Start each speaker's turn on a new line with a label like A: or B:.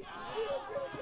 A: Yeah.